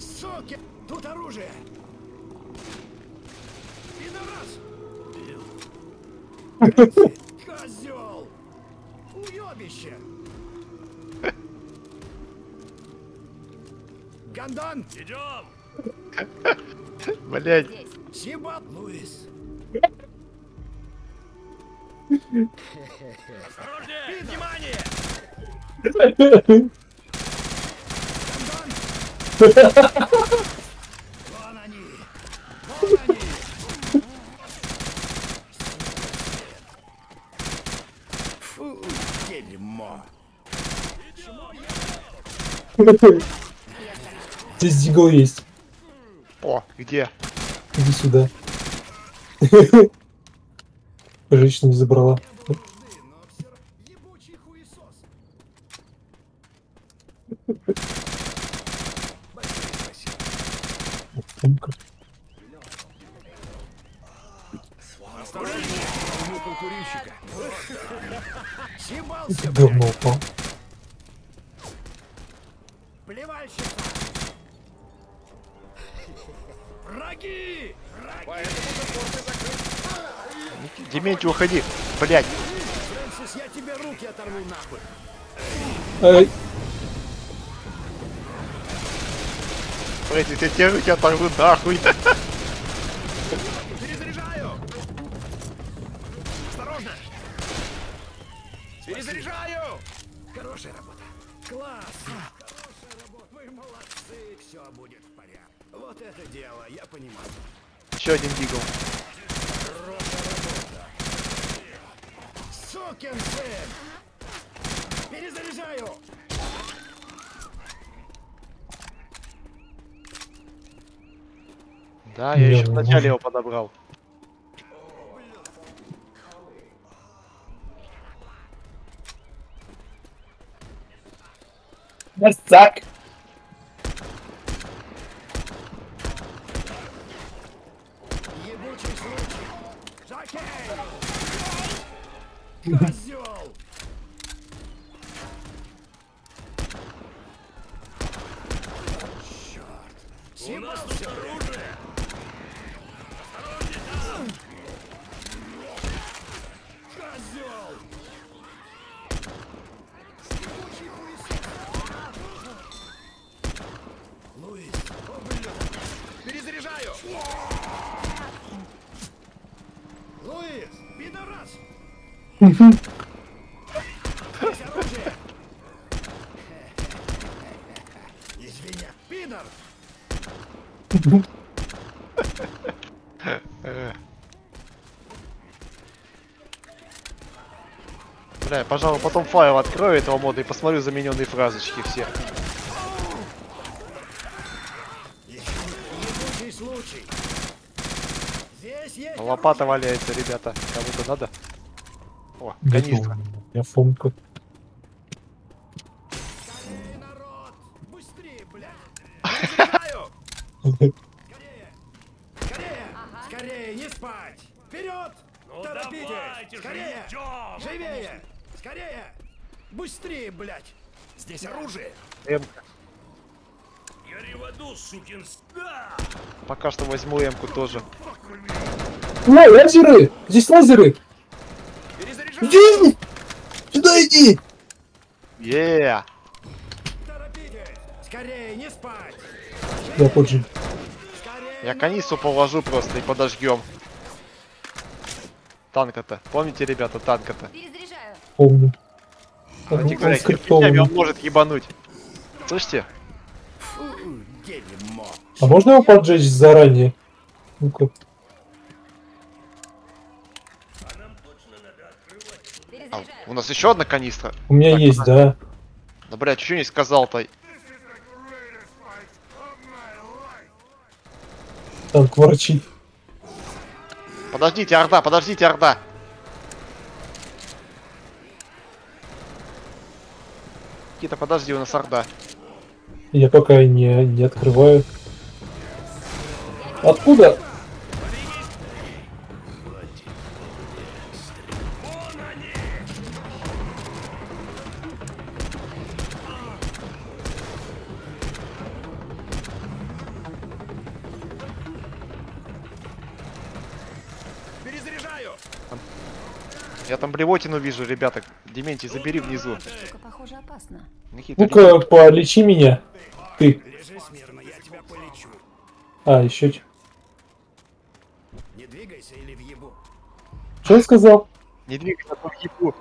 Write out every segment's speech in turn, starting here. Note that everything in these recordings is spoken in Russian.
Суки! Тут оружие! Пидорас! Козел! Уебище! Гандон! Идем! Блять. Сибат, Луис! Осторожнее! Внимание! Вон они! Вон они! Фу, дерьмо! Здесь дигл есть. О, где? Иди сюда. Женщина не забрала. Но все равно ебучий хуесос! Большое Съебался, Говно блядь. упал. Плевальщица. Враги! Враги! Дементий, уходи. Блять. Фрэнсис, я тебе руки оторву нахуй. Ай, Смотрите, я тебе руки оторву нахуй. Да, я еще вначале его подобрал. так. Ебучий случай! Жакей! Козел! Черт! У нас Съебался, тут блядь. оружие! Козел! Ебучий хуесос! Луис! О, блядь! Перезаряжаю! Луис! Пидорас! Здесь оружие! Извини, пидор! Э. Бля, пожалуй, потом файл открою этого мода и посмотрю замененные фразочки все. Лопата валяется, ребята. Кому-то надо? О, канистра. Я фомка. оружие, народ! Быстрее, блядь! Перезаряжаю! Скорее! Скорее! Скорее, не спать! Вперед! Ну Торопитесь! давайте Скорее! Живее! Скорее! Быстрее, блядь! Здесь оружие! М-ка. Гори в аду, сукин Да! Пока что возьму М-ку тоже. Ой, лазеры! Здесь лазеры! Иди! Сюда иди! Торопитесь! Скорее, не спать! Я позже. Я канистру положу просто и подожгем. Танка-то. Помните, ребята, танка-то? Перезаряжаю. Помню. Кстати Он говоря, кирпичами он может ебануть. Слышите? Фу! А можно его поджечь заранее? Ну-ка. А, Перезаряжаю. У нас еще одна канистра. У меня Так, есть, да. Да, блядь, что не сказал-то? Танк ворчит. Подождите, Орда, подождите, Орда. Кита, подожди, у нас Орда. Я пока не, не открываю. Откуда? Я там блевотину вижу, ребята. Дементий, забери внизу. Ну-ка, полечи меня. Ты. Смирно, я тебя полечу. А, еще. Не двигайся или въебу. Что я сказал? не двигайся, а то въебу.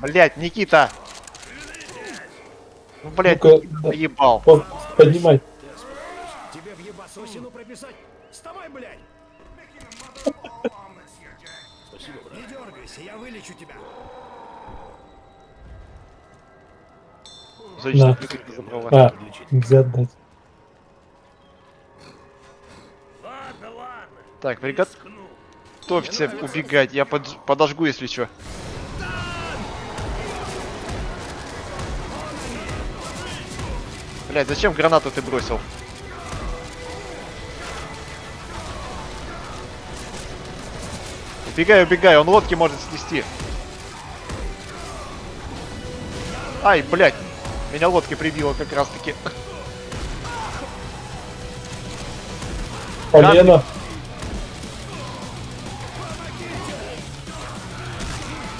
Блять, Никита! Ну, блять, Никита, да. заебал. По- Поднимай. Тебе в ебасосину прописать? Дергайся, я вылечу тебя. На. прикрыта забрала. А, нельзя отдать. Ладно, ладно. Так, Рискну. приготовься убегать. Я под- подожгу, если что. Блять, зачем гранату ты бросил? Убегай, убегай, он лодки может снести. Ай, блядь. Меня лодки прибило как раз таки. Полено.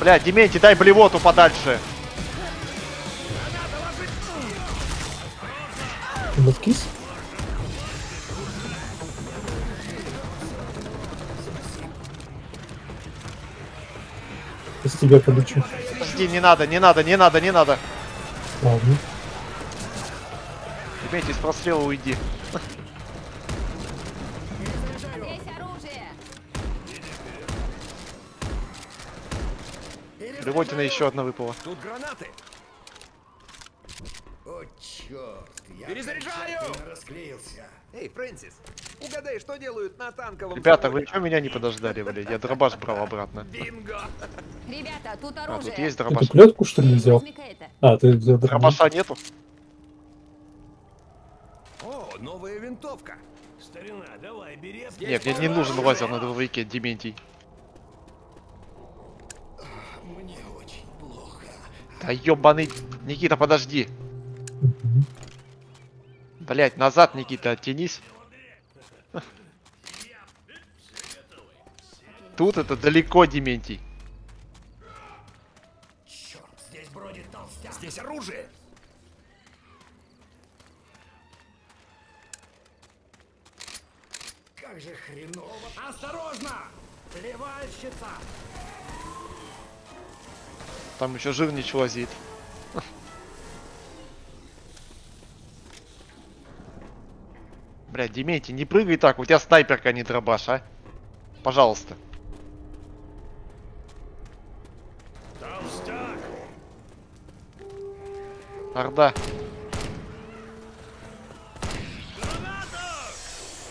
Блядь, Дементий, дай блевоту подальше. Ты тебя полечу. Подожди, не надо, не надо, не надо, не надо. Ладно. Дементий, с прострела уйди. Здесь оружие! Блевотина еще одна выпала. Тут гранаты. Черт, я Перезаряжаю! расклеился. Эй, Фрэнсис, угадай, что делают на танковом Ребята, вы что меня не подождали, блядь? Я дробаш брал обратно. Бинго. Ребята, тут А, оружие! тут есть Ты дробаш. клетку что ли взял? А, ты взял дробаш. Дробаша нету? О, новая винтовка. Старина, давай, бери. Нет, мне не нужен лазер на дробовике, Дементий. Мне очень плохо. Да ёбаный... Никита, подожди. Блять, назад, Никита, оттянись. Тут это далеко, Дементий. Черт, здесь бродит толстяк. Здесь оружие. Как же хреново. Осторожно! Плевальщица! Там еще жирнич лазит. Блядь, Дементий, не прыгай так, у тебя снайперка, а не дробаш, а? Пожалуйста. Орда.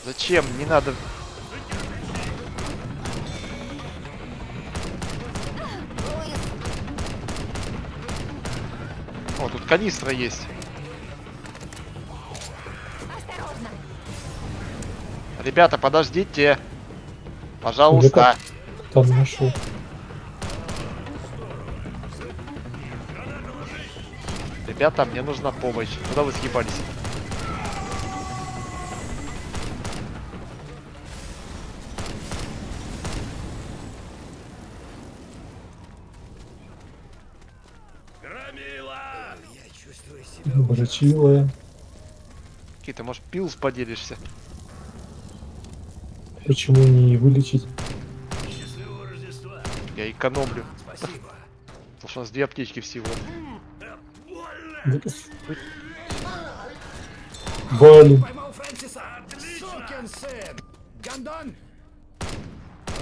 Зачем? Не надо. О, тут канистра есть. Ребята, подождите. Пожалуйста. Там нашел. Ребята, мне нужна помощь. Куда вы съебались? Громила. Я чувствую себя... Оборочилая. Какие-то, может, пилс поделишься? Почему не вылечить? Счастливого Рождества. Я экономлю. Спасибо. Потому что у нас две аптечки всего. Блин,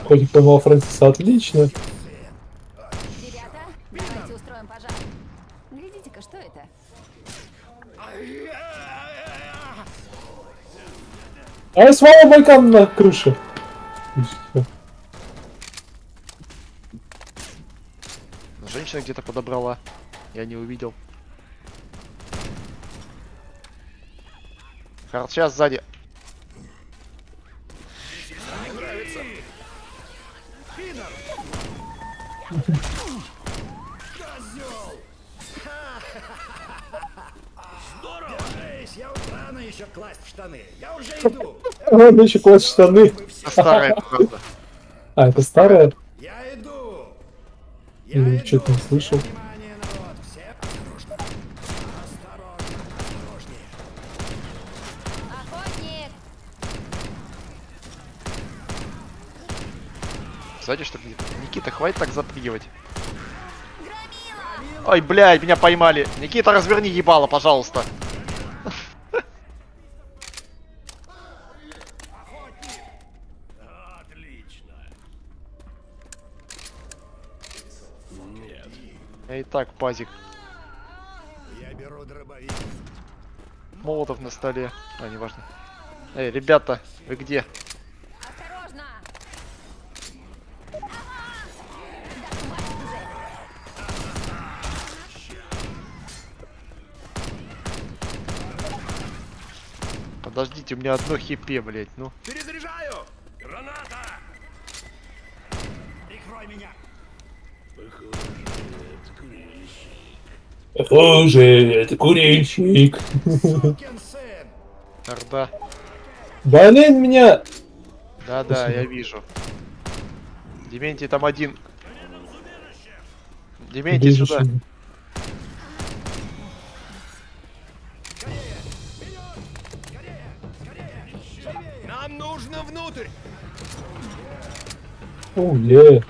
хоть поймал Фрэнсиса, отлично. Ребята, давайте устроим пожар. Глядите-ка, что это? А я свал байкан на крыше. Женщина где-то подобрала. Я не увидел. Сейчас сзади. Еще класть в штаны. Я уже иду. А, Надо еще класть штаны. А Старая правда. А, это старая? Я иду! Или Я что-то не слышал. Сзади что ли? Никита, хватит так запрыгивать. Ой, блядь, меня поймали. Никита, разверни ебало, пожалуйста. Так пазик. Я беру дробовик. Молотов на столе. А, неважно. Эй, ребята, вы где? Осторожно! Подождите, у меня одно хипе, блядь, ну. Перезаряжаю! Граната! Прикрой меня! Похоже, это курильщик. Орда. Блин, меня... Да-да, я вижу. Дементий там один. Дементий Вижу, сюда. Нам нужно внутрь! О, е.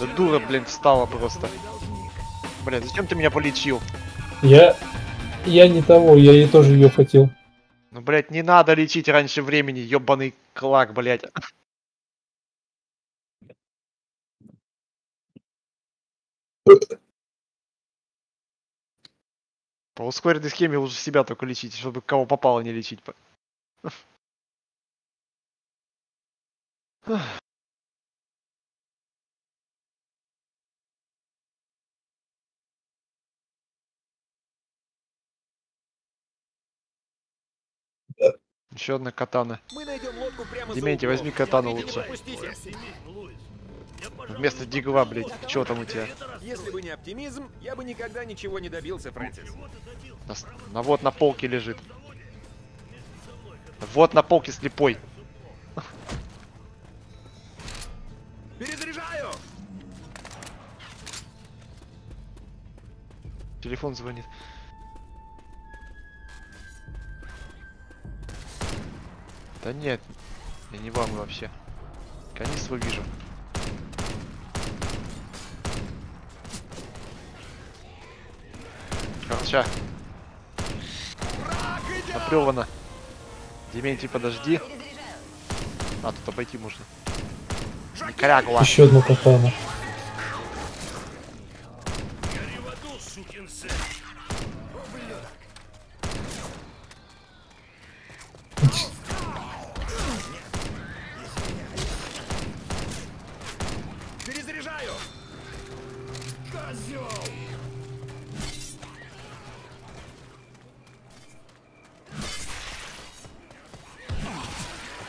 Да дура, блин, встала просто. Блин, зачем ты меня полечил? Я... Я не того, я ей тоже ее хотел. Ну, блядь, не надо лечить раньше времени, ёбаный клак, блядь. По ускоренной схеме лучше себя только лечить, чтобы кого попало не лечить. Еще одна катана. Дементий, возьми катану лучше. Вместо дигла, блядь. Чего там у тебя? Если бы не оптимизм, я бы никогда ничего не добился, Фрэнсис. На, на вот на полке лежит. Вот на полке слепой. Перезаряжаю! Телефон звонит. Да нет, я не вам вообще. Канистру вижу. Короче. Наплевано. Дементий, подожди. А, тут обойти можно. Не корягла. Еще одна катана.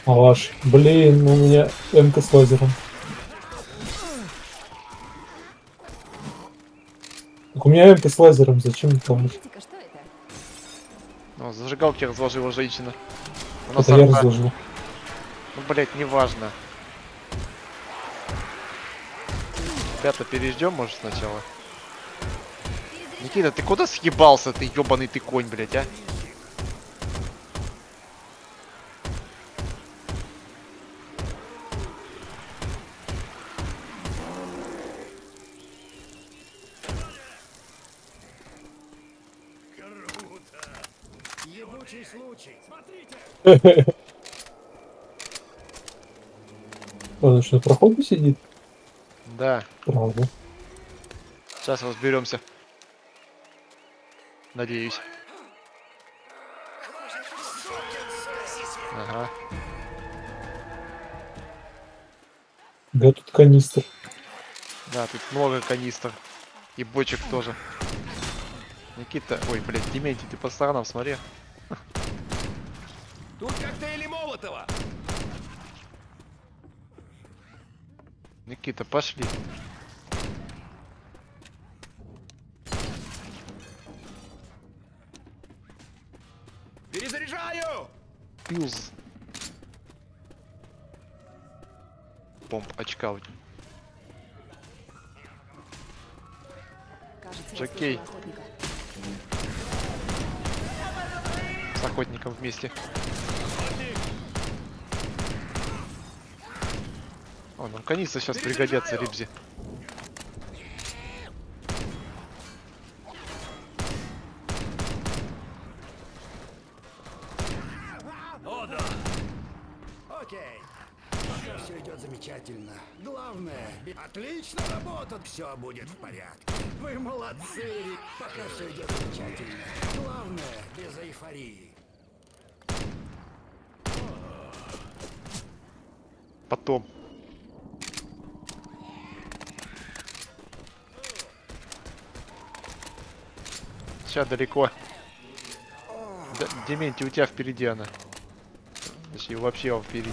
Алаш. Блин, у меня МК с лазером. Так у меня МК с лазером, зачем мне там? Ну, зажигалки разложила женщина. У нас Это я арта. разложил. Ну, блять, неважно. Ребята, переждем, может, сначала? Никита, ты куда съебался, ты ебаный ты конь, блять, а? Ебучий случай! Смотрите! Он что, на проходе сидит? Да, Правда. сейчас разберемся. Надеюсь. Ага. Да тут канистр. Да, тут много канистр. И бочек тоже. Никита, ой, блядь, Дементий, ты по сторонам смотри. Никита, пошли. Перезаряжаю! Пилз. бомб очкаут. Кажется, я Джокей. С охотником вместе. О, нам канистры сейчас пригодятся, Рибзи. Замечательно. Главное, отлично работа, все будет в порядке. Вы молодцы. Пока все идет замечательно. Главное, без эйфории. Потом. Сейчас далеко. Да, Дементий, у тебя впереди она. Точнее, вообще впереди.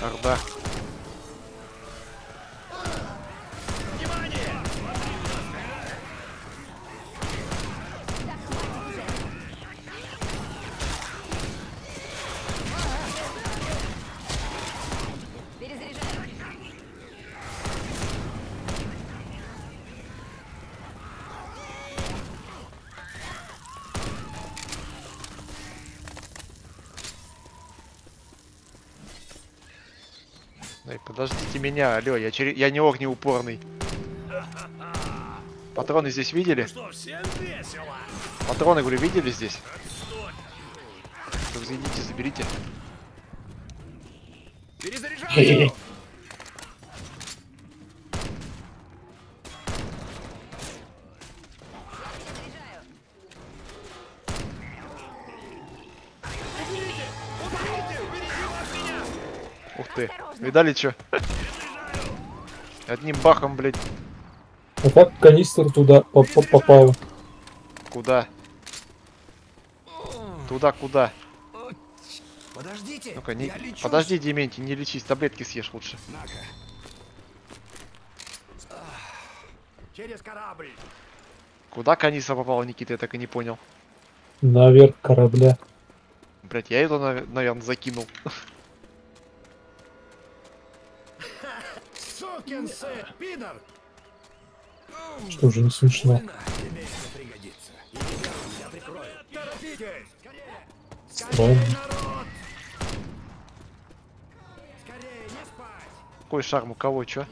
Орда. Подождите меня, алло, я, чере- я не огнеупорный. Патроны здесь видели? Что, весело? Патроны, говорю, видели здесь? Разъедите, заберите. Перезаряжаю. Видали, что? Одним бахом, блядь, А как канистр туда по- по- попал? куда? Туда, куда? Подождите, Ну-ка, не... подожди, Дементий, не лечись, таблетки съешь лучше. Через корабль. Куда канистра попала, Никита, я так и не понял. Наверх корабля. Блять, я это, наверное, закинул. Что же не смешно. Странно. Какой шарм у кого, чё?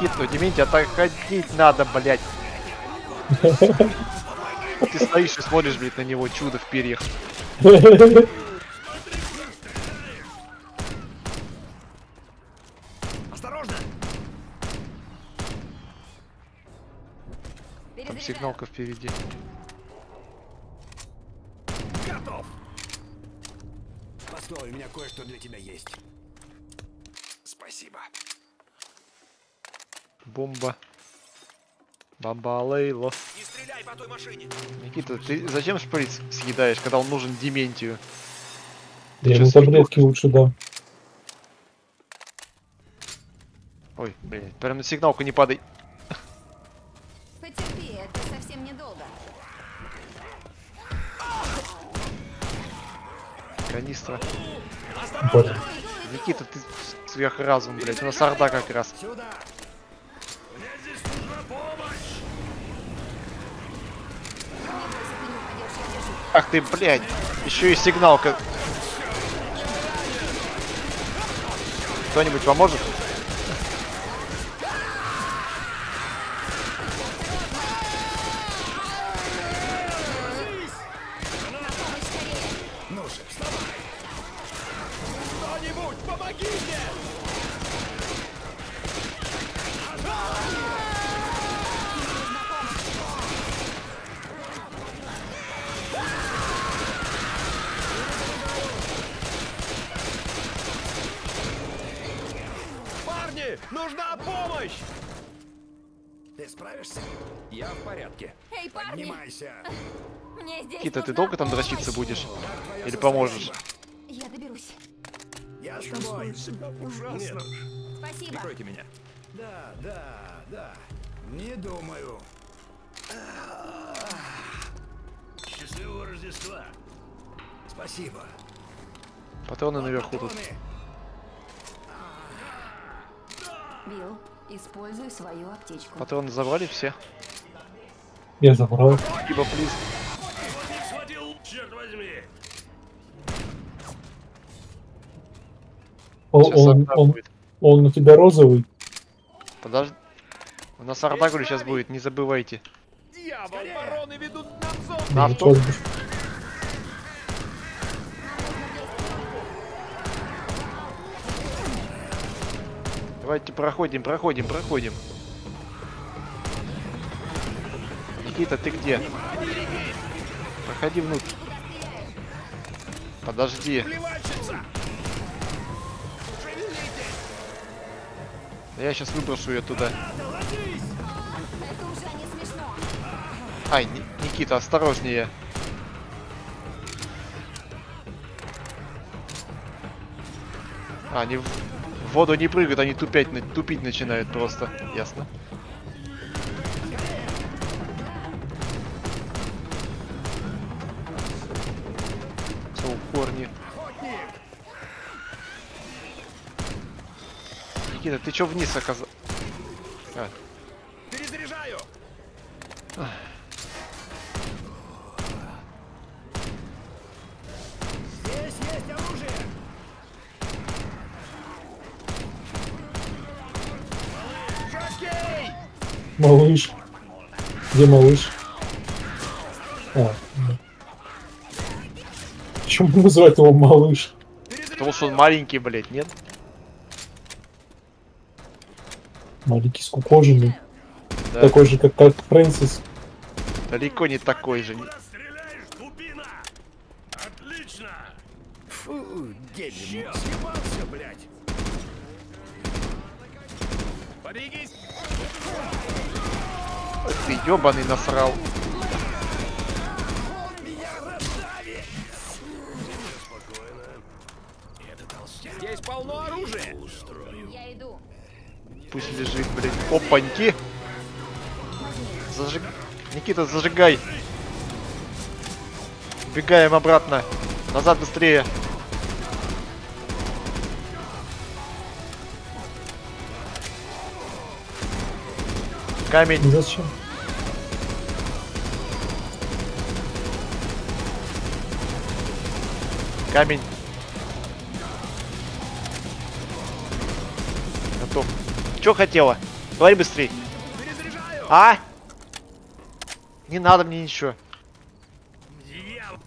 Никит, ну Дементий, отходить надо, блять. Ты стоишь и смотришь, блядь, на него, чудо в перьях. Осторожно! Там сигналка впереди. Готов! Постой, у меня кое-что для тебя есть. Спасибо. Бомба. Бомба-лейло. Не стреляй по той машине! Никита, ты зачем шприц съедаешь, когда он нужен Дементию? Я чё, ему таблетки лучше дам. Ой, блядь, прям на сигналку не падай. Потерпи, это совсем недолго. Канистра. Вот. Никита, ты сверхразум, блядь. У нас орда как раз. Ах ты, блядь. Еще и сигналка. Кто-нибудь поможет? Ну же, вставай! Кто-нибудь, помогите! Парни, нужна помощь! Ты справишься? Я в порядке. Эй, Никита, ты долго там дрочиться будешь? Или поможешь? Я доберусь. Я с тобой. Ужасно. Спасибо. Прикройте меня. Да, да, да. Не думаю. Рождества. Спасибо. Патроны наверху тут. Билл, используй свою аптечку. Патроны забрали все? Я забрал. Либо плиз. Вот их схватил, черт возьми. О- Сейчас Он, орда он, будет. он у тебя розовый. Подожди. У нас говорю, сейчас будет, не забывайте. Дьявол, вороны ведут. На авто. Давайте проходим, проходим, проходим. Никита, ты где? Проходи внутрь. Подожди. Я сейчас выброшу ее туда. Ай, Ни- Никита, осторожнее. А, они в воду не прыгают, они тупять, тупить начинают просто. Ясно. Корни. Никита, ты чё вниз оказал? А, Перезаряжаю! Здесь есть оружие. Малыш. Где малыш? А. Почему называть его малыш? потому что он маленький, блядь, нет? Маленький скукоженный. Да. Такой же, как, как Фрэнсис. Далеко не такой же. Фу, дебил. Съебался, блядь. Ты ёбаный насрал. Полно оружия! Я иду. Пусть лежит, блядь. Опаньки. Зажиг... Никита, зажигай. Убегаем обратно. Назад быстрее. Камень. Зачем? Камень. Чё хотела? Говори быстрей. Перезаряжаю! А? Не надо мне ничего. Дьявол.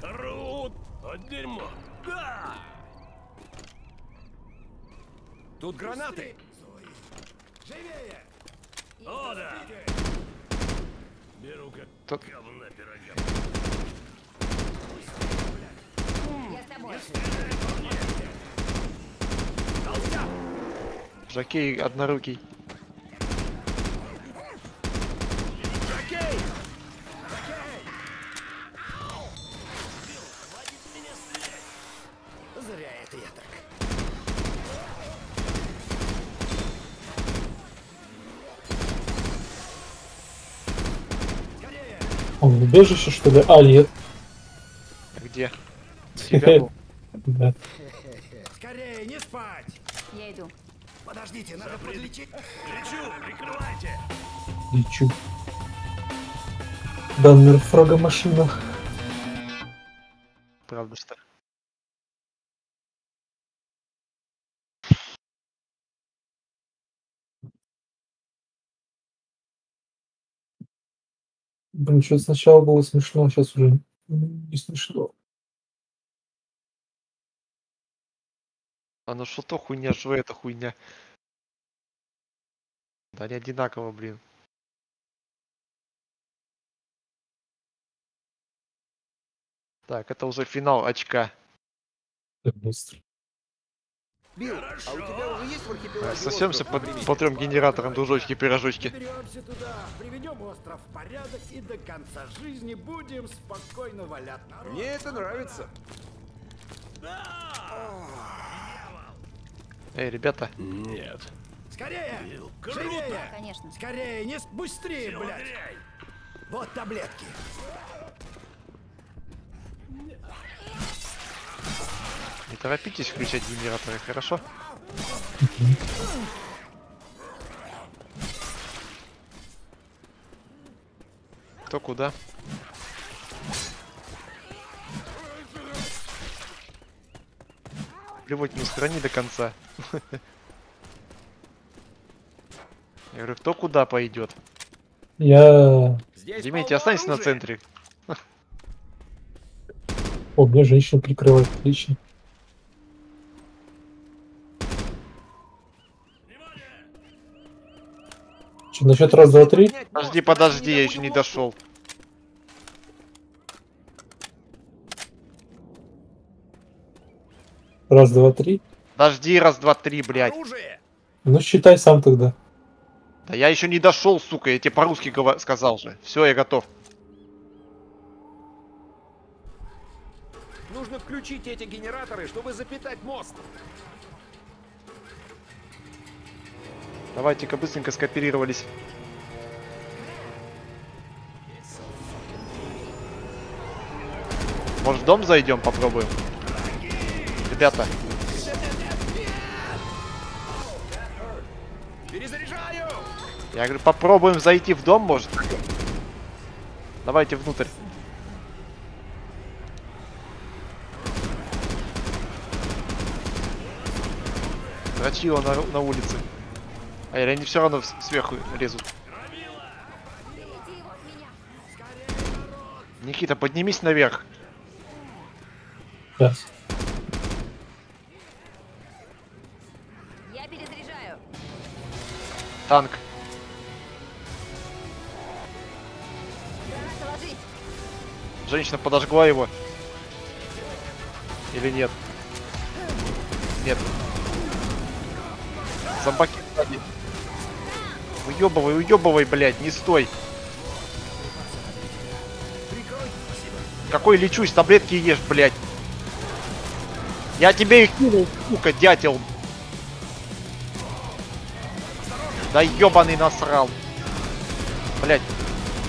Крут. Вот дерьмо. Да. Тут гранаты! Живее. О, да. Беру как Тут- говна пирога. Я с тобой. Жакей однорукий. Жокей! Зря это я так. Он в убежище, что ли? А, нет. Где? Тебя был. Да. Скорее, не спать. Я иду. Подождите, надо подлечить. Лечу, прикрывайте. Лечу. Данная фрага машина. Правда что? Блин, что сначала было смешно, сейчас уже не смешно. А ну что то хуйня, что это хуйня. Да они одинаково, блин. Так, это уже финал очка. Так быстро. Билл, а у тебя уже есть в архипелаге Сосемся остров по, по трем генераторам, дружочки-пирожочки. Беремся туда, приведем остров в порядок и до конца жизни будем спокойно валять народ. Мне это нравится. Эй, ребята, Нет. Скорее! Бил. Живее! Конечно. Скорее, не быстрее, Все, блядь! Вот таблетки. Не торопитесь включать генераторы, хорошо? Кто куда? Плевать, не страни до конца. Я говорю, кто куда пойдет? Я... Здесь Дементий, останься на центре. О, меня женщина прикрывает. Отлично. Что, насчет раз, два, три? Подожди, подожди, я еще не дошел. Раз, два, три. Подожди, раз, два, три, блядь. Ну, считай сам тогда. Да я еще не дошел, сука, я тебе по-русски сказал же. Все, я готов. Нужно включить эти генераторы, чтобы запитать мост. Давайте-ка быстренько скооперировались. Может в дом зайдем, попробуем? Ребята, Перезаряжаю! я говорю, попробуем зайти в дом, может? Давайте внутрь. Дрочила на, на улице. А или они все равно сверху меня. Никита, поднимись наверх. Сейчас. Танк. Женщина подожгла его. Или нет? Нет. Зомбаки сзади. Уебывай, уебывай, блядь, не стой. Какой лечусь, таблетки ешь, блядь. Я тебе их кинул, сука, дятел. Да ебаный насрал. Блядь.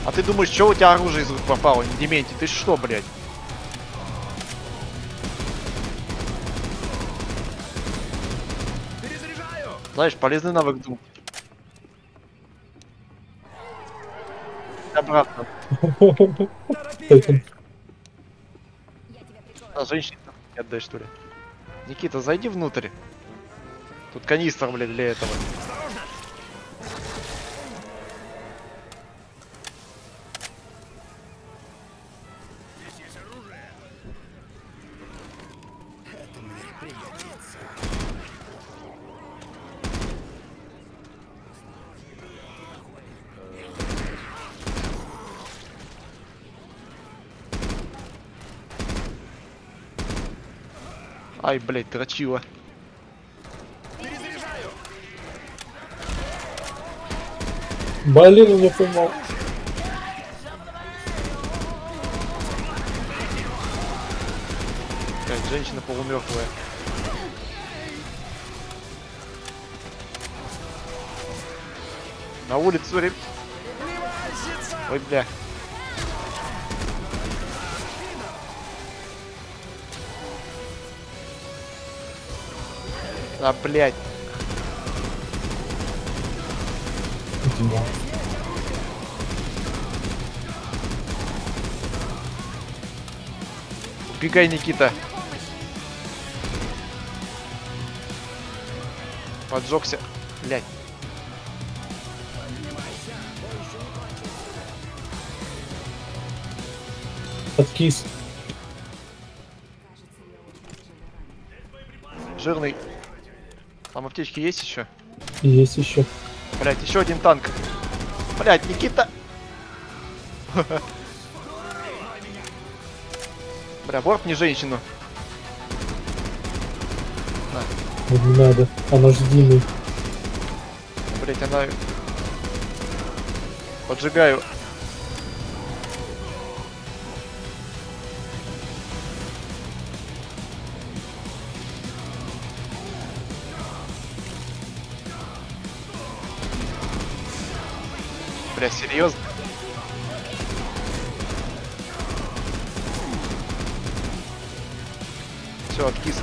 А ты думаешь, что у тебя оружие из рук попало? Не Дементий, ты что, блядь? Перезаряжаю! Знаешь, полезный навык думать. Обратно. А, женщине не отдай, что ли? Никита, зайди внутрь. Тут канистр, блядь, для этого. Ай, блядь, дрочила. Блин, не поймал. Блядь, женщина полумертвая. На улицу, реб... Ой, бля. А, блядь. Убегай, Никита. Поджегся. Блядь. Откис. Жирный. Там аптечки есть еще? Есть еще. Блять, еще один танк. Блять, Никита. Бля, борт не женщину. Вот не надо. Она длинный. Блять, она... Поджигаю. Бля, серьезно? Все, откис.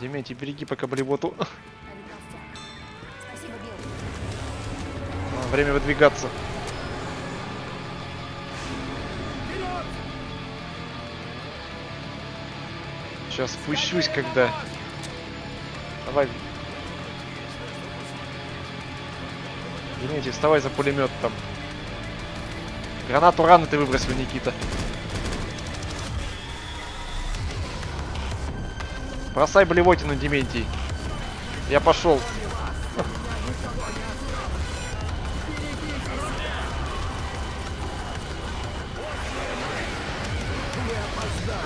Дементий, береги пока. А, Время выдвигаться. Сейчас спущусь, когда. Давай. Дементий, вставай за пулемет там. Гранату рано ты выбросил, Никита. Бросай блевотину, Дементий. Я пошел.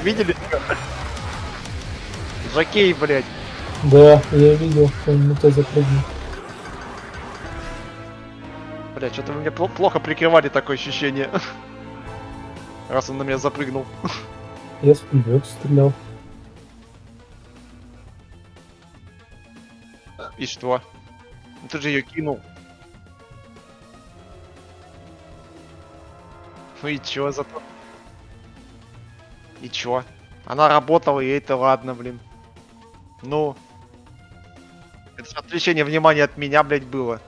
Видели? Жакей, блядь. Да, я видел, он на запрыгнул. Бля, что-то вы меня пл- плохо прикрывали такое ощущение. Раз он на меня запрыгнул. Я с пулемета стрелял. И что? Ну Ты же ее кинул. Ну и чё зато? И чё? Она работала, и это ладно, блин. Ну. Это же отвлечение внимания от меня, блядь, было.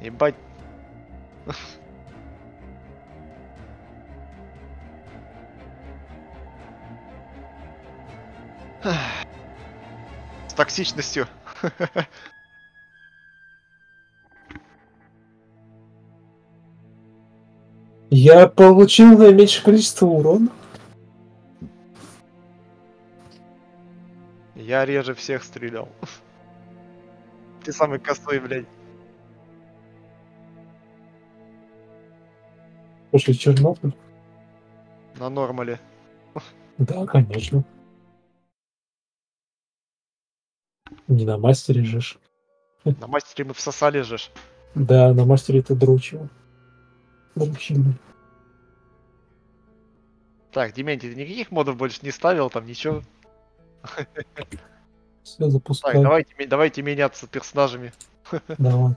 Ебать. С токсичностью. Я получил наименьшее количество урона. Я реже всех стрелял. Ты самый косой, блядь. После Чернобыль. На нормале. Да, конечно. Не на мастере же. ж. На мастере мы всосали же. ж. Да, на мастере это дрочево. Дрочильно. Так, Дементий, ты никаких модов больше не ставил, там ничего. Все, запускай. Так, давайте, давайте меняться персонажами. Давай.